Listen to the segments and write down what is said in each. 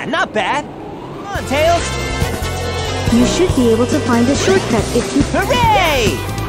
Yeah, not bad. Come on, Tails. You should be able to find a shortcut if you... Hooray!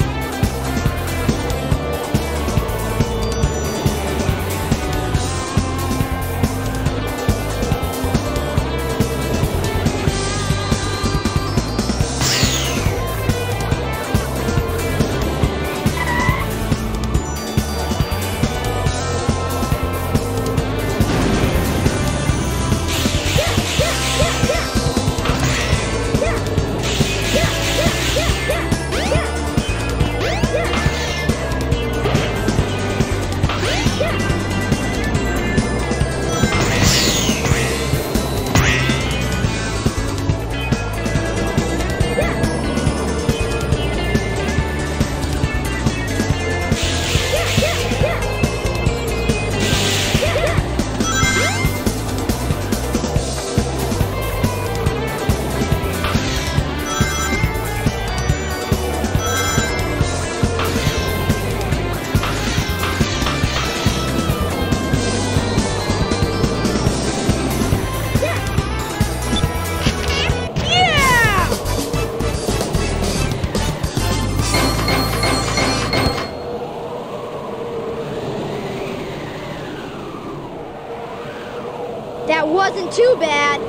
Wasn't too bad.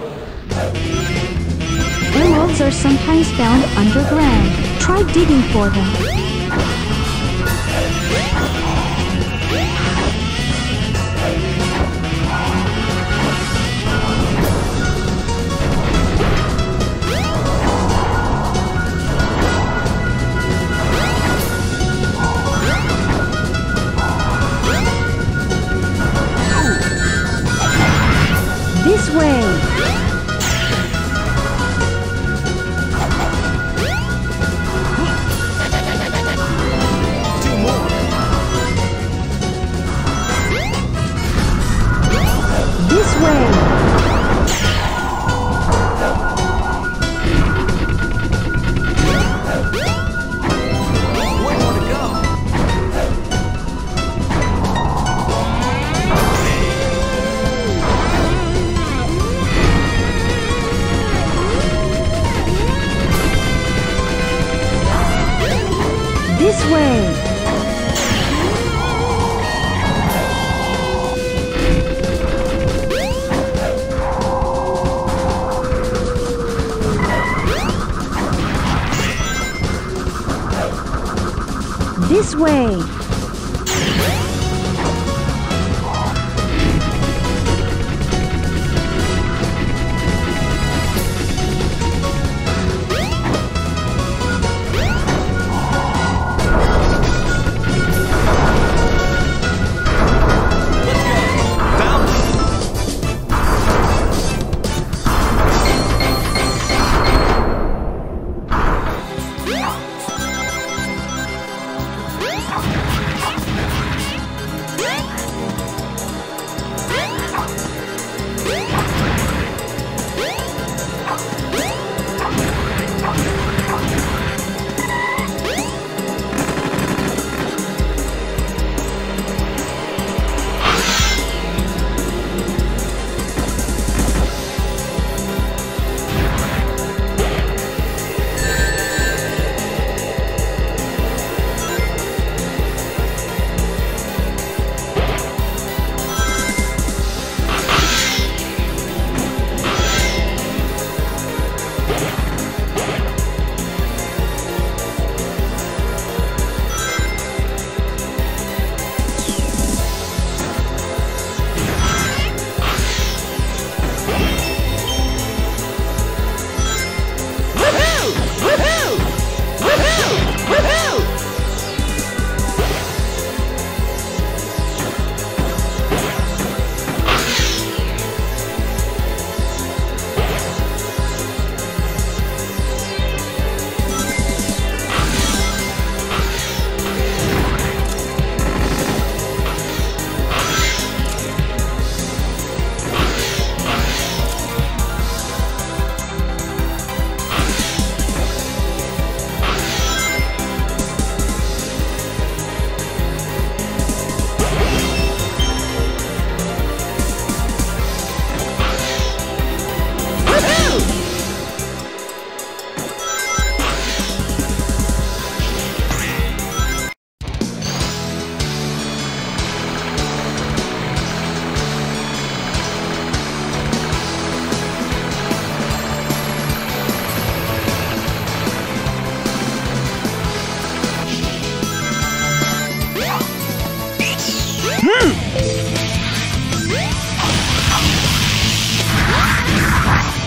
Emeralds are sometimes found underground. Try digging for them. way! Yeah.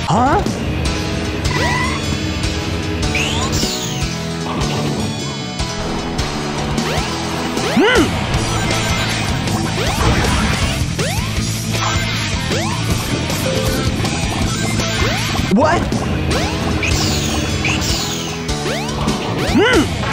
Huh? Hmm! What? Hmm!